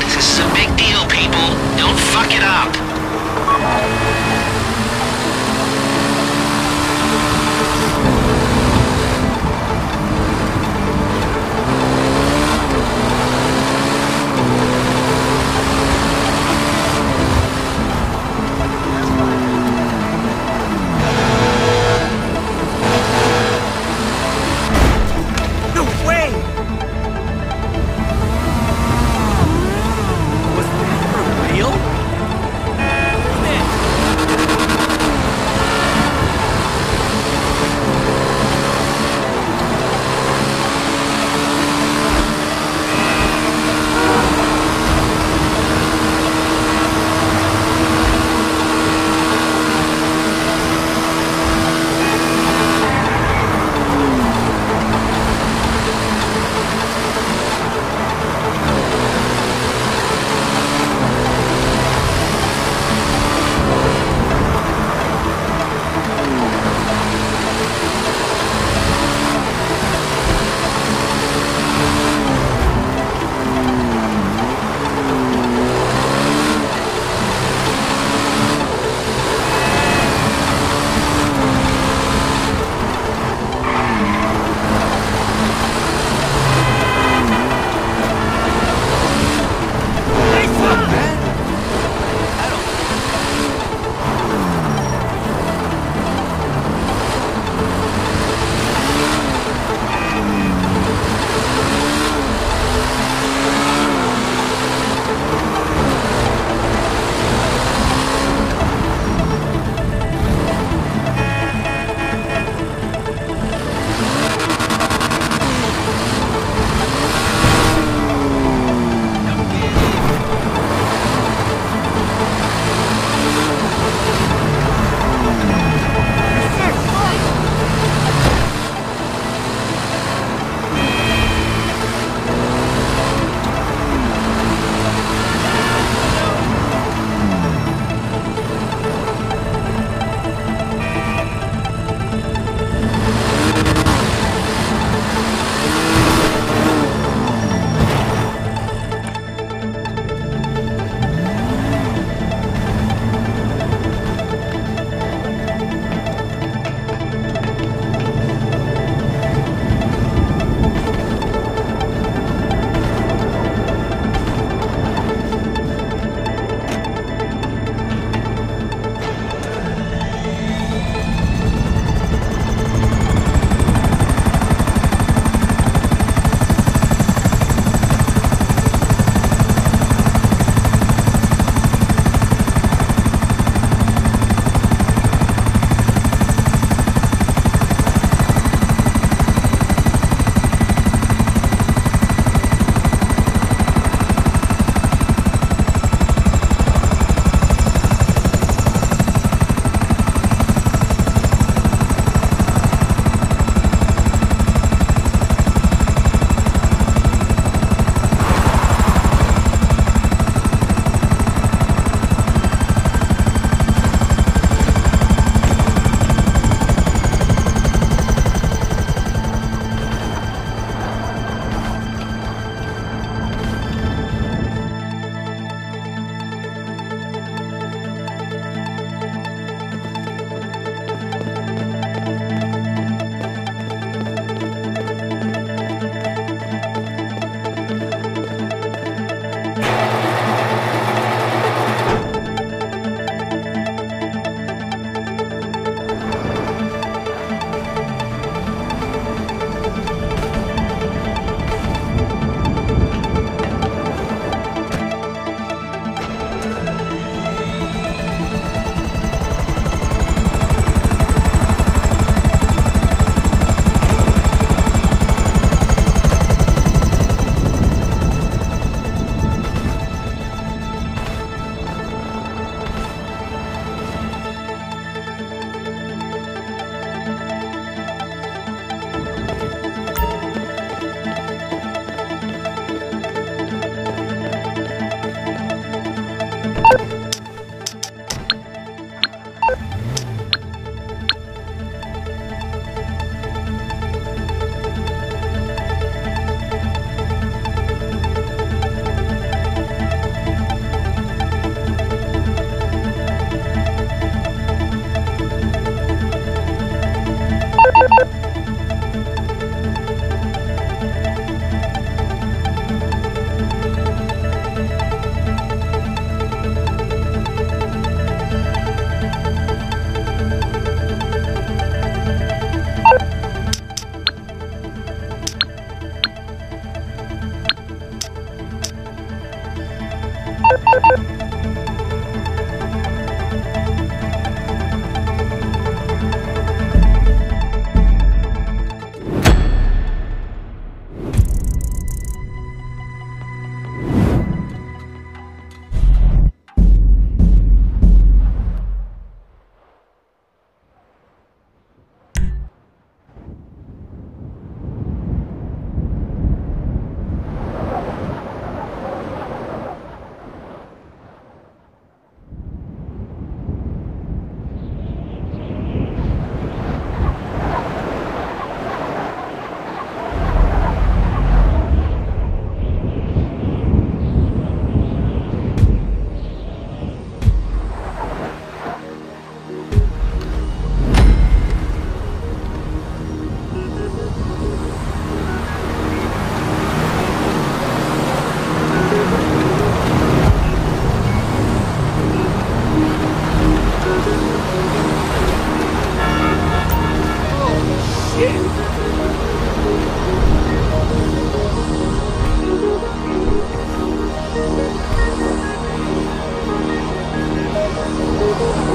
This is a big deal, people. Don't fuck it up.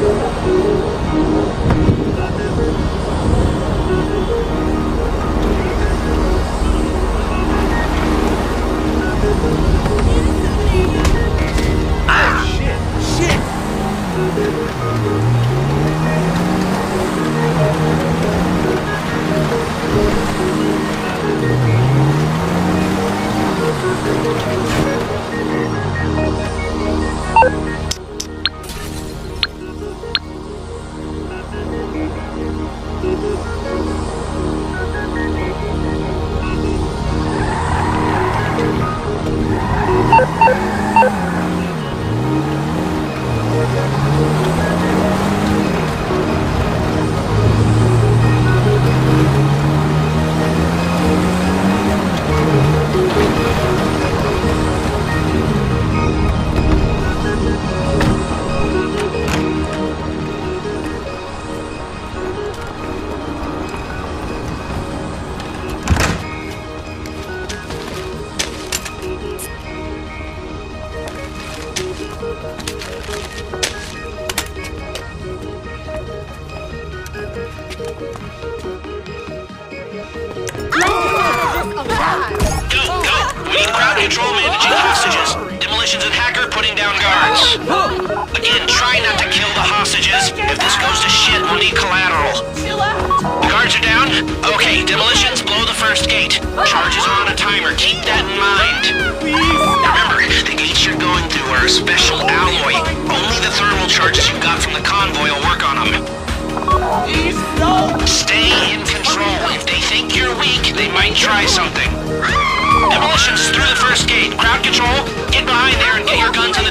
Thank you.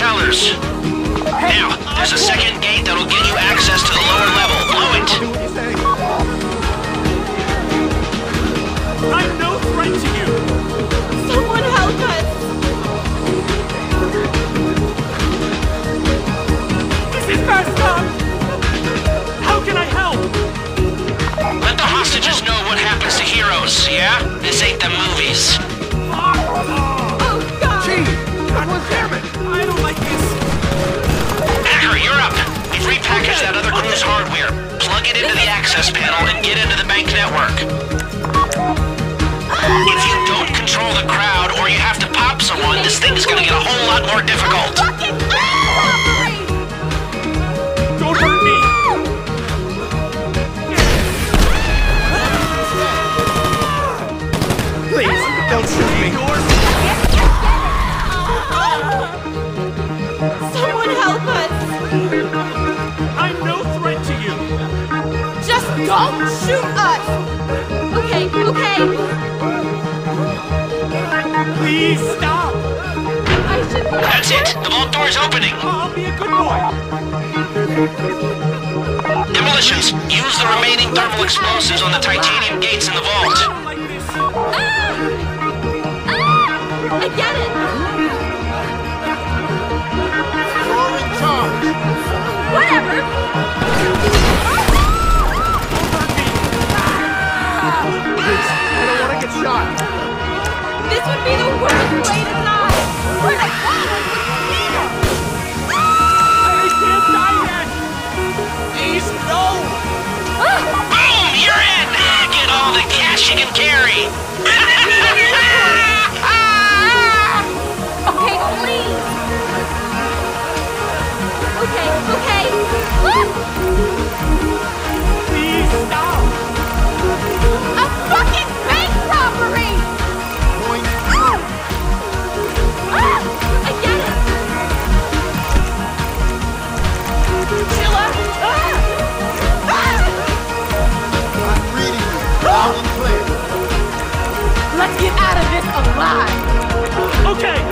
Tellers. Now, there's a second gate that'll get you access to the lower level. Blow it. I'm no threat to you! Someone help us! This is messed up! How can I help? Let the hostages know what happens to heroes, yeah? This ain't the movies. Oh, God! God damn it! Repackaged that other crew's hardware. Plug it into the access panel and get into the bank network. If you don't control the crowd or you have to pop someone, this thing is gonna get a whole lot more difficult. Don't hurt me! Please, don't shoot me! Shoot us! Okay, okay. Please stop! I should be. That's it. The vault door is opening. I'll be a good boy! Demolitions, use the remaining thermal explosives on the titanium gates in the vault. don't like this! Ah! Ah! I get it! Whatever! I don't want to get shot! This would be the worst way to die! We're the bottom I can't die yet! Please, no! Boom! You're in! Get all the cash you can carry! Okay!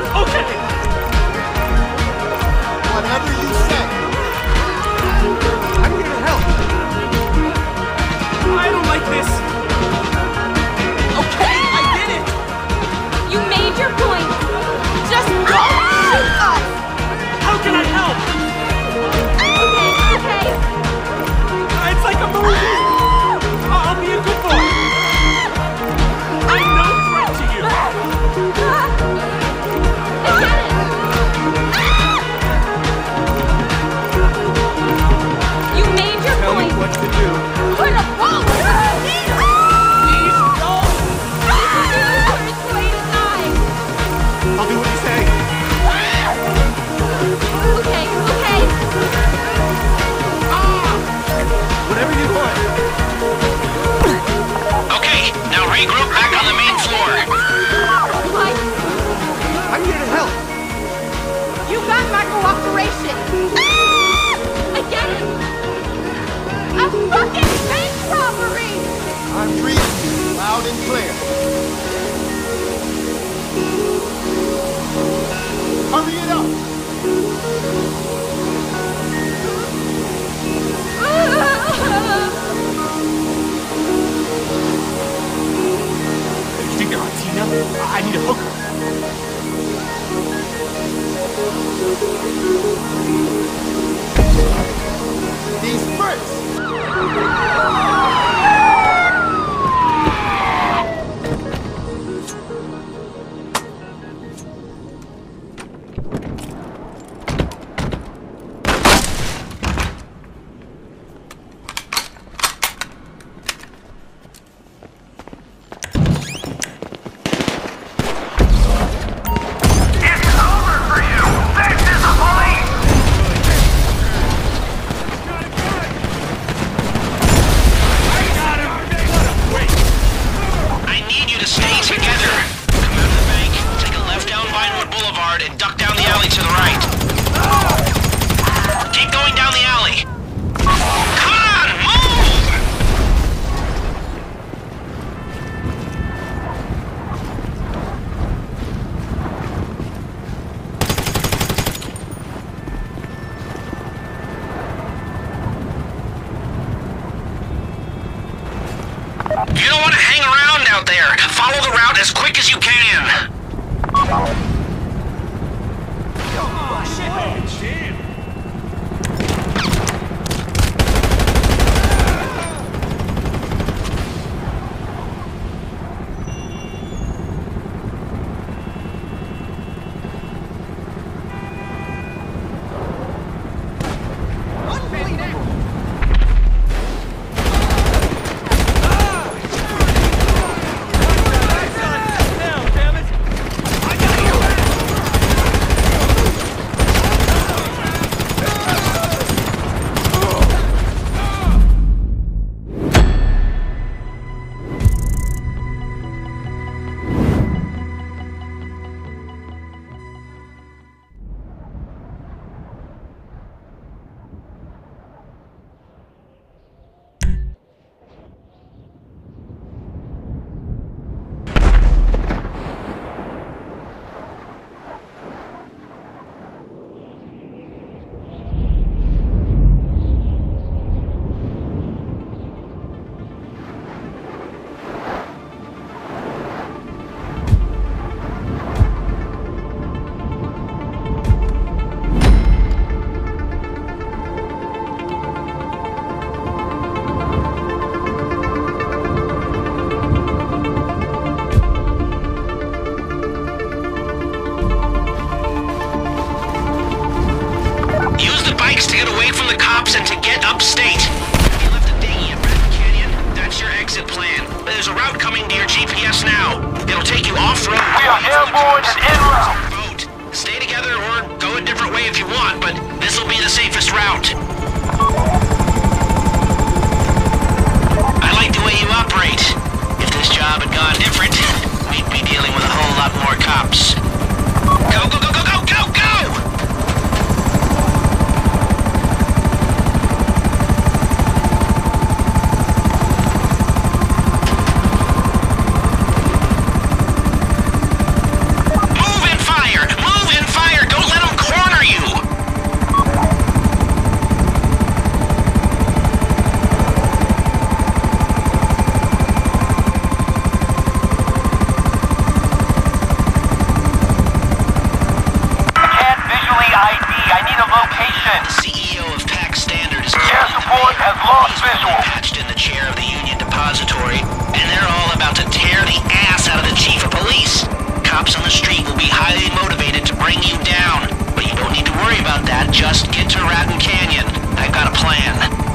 Cops and to get upstate. Have you left the dinghy at Red Canyon? That's your exit plan. There's a route coming to your GPS now. It'll take you off-road. We are airborne and en route. Boat. Stay together or go a different way if you want, but this'll be the safest route. I like the way you operate. If this job had gone different, we'd be dealing with a whole lot more cops. Go, go, go, go, go, go, go! Location. The CEO of PAC Standard is Air support has lost visual. patched in the chair of the Union Depository, and they're all about to tear the ass out of the chief of police. Cops on the street will be highly motivated to bring you down, but you don't need to worry about that. Just get to Raton Canyon. I've got a plan.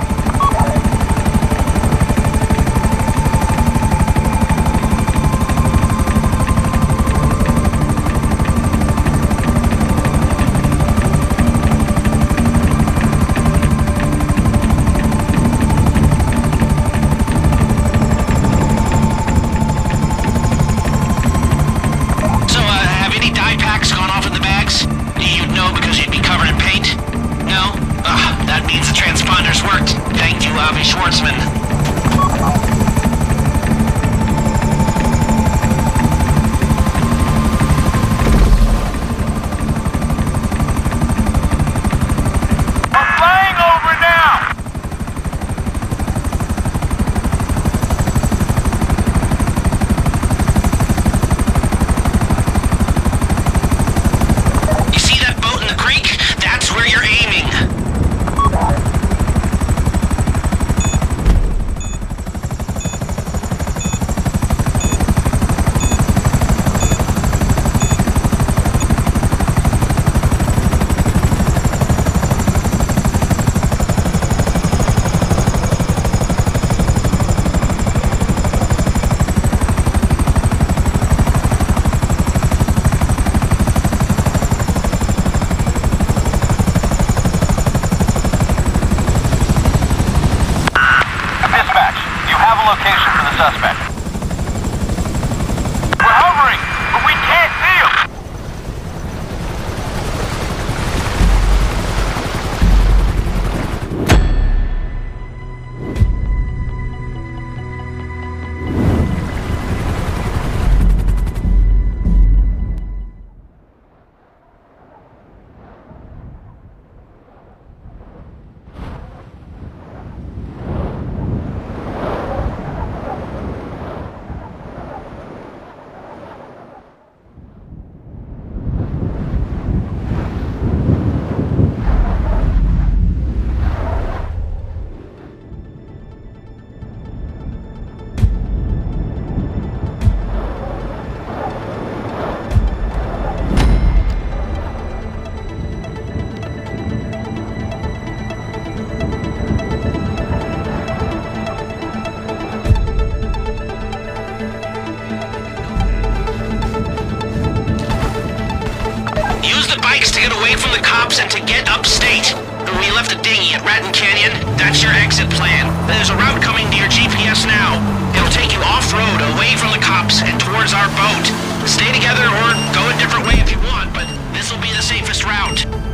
Avi Schwartzman. and to get upstate. We left a dinghy at Raton Canyon. That's your exit plan. There's a route coming to your GPS now. It'll take you off-road, away from the cops, and towards our boat. Stay together or go a different way if you want, but this'll be the safest route.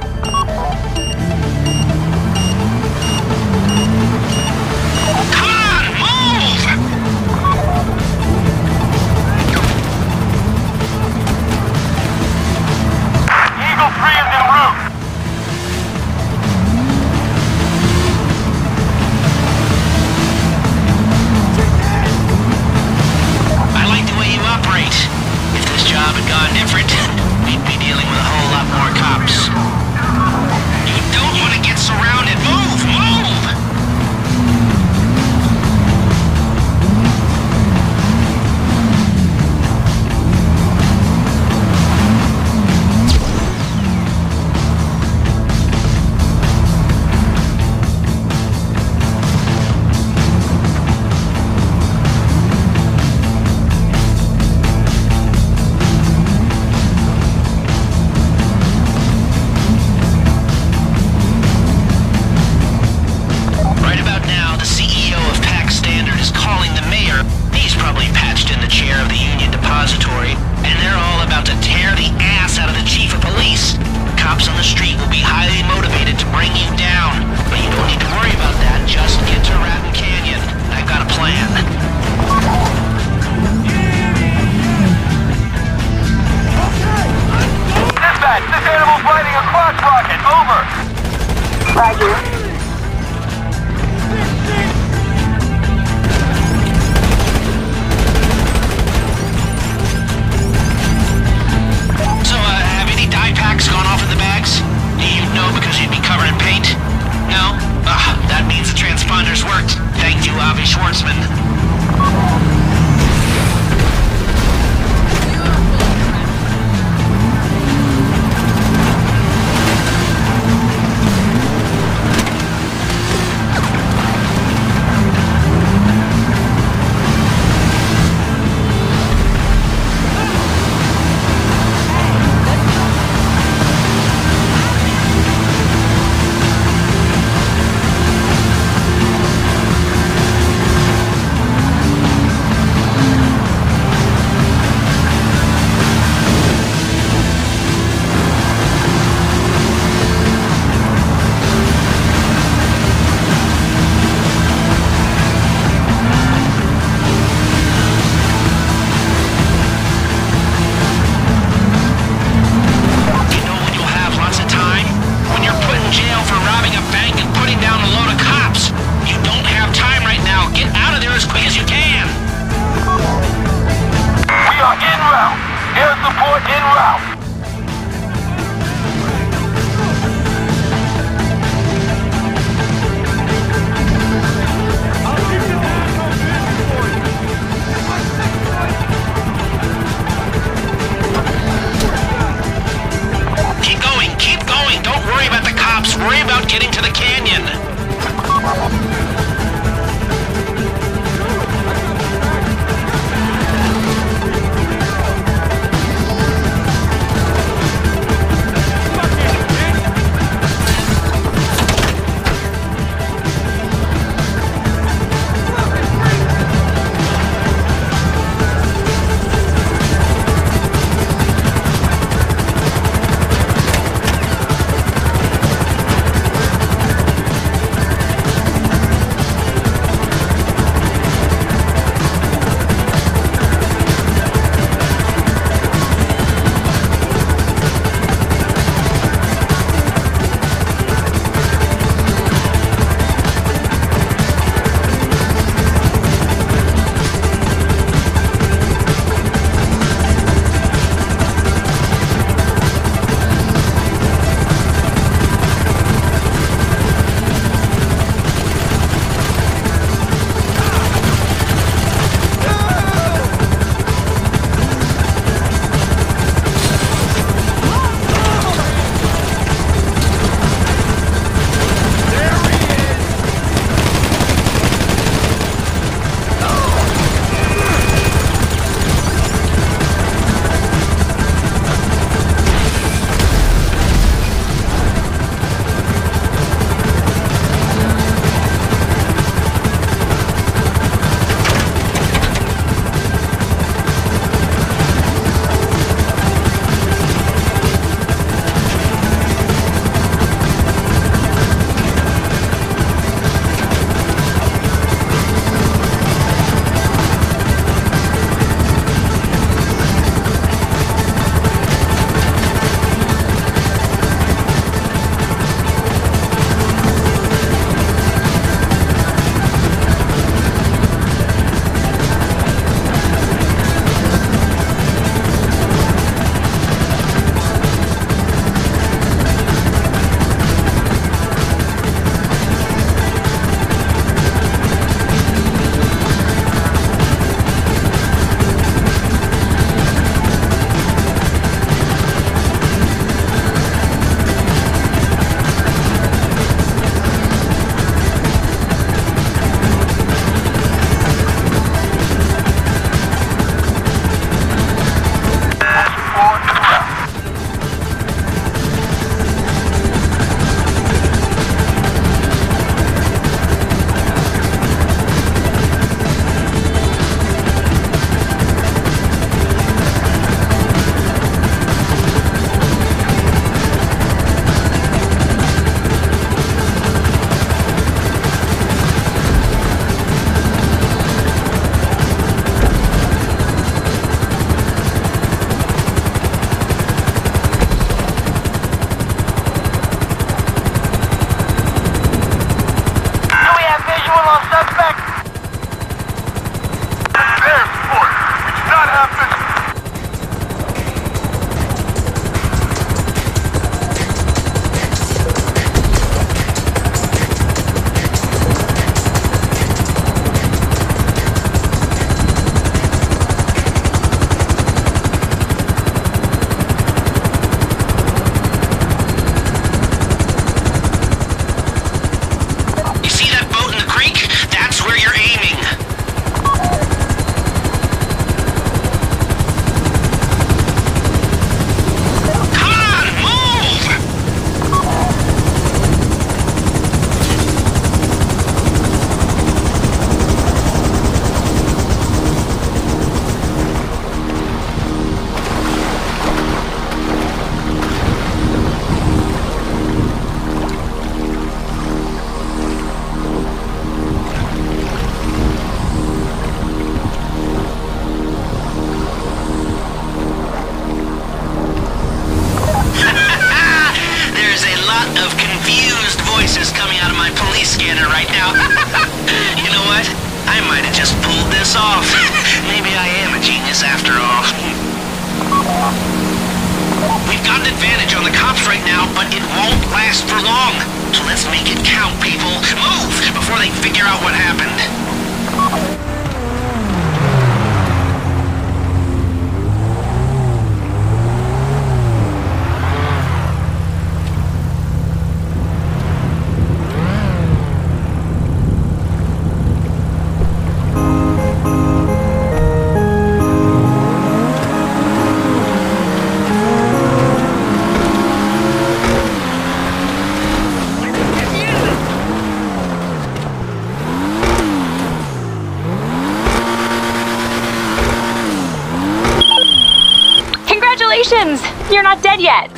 You're not dead yet.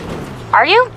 Are you?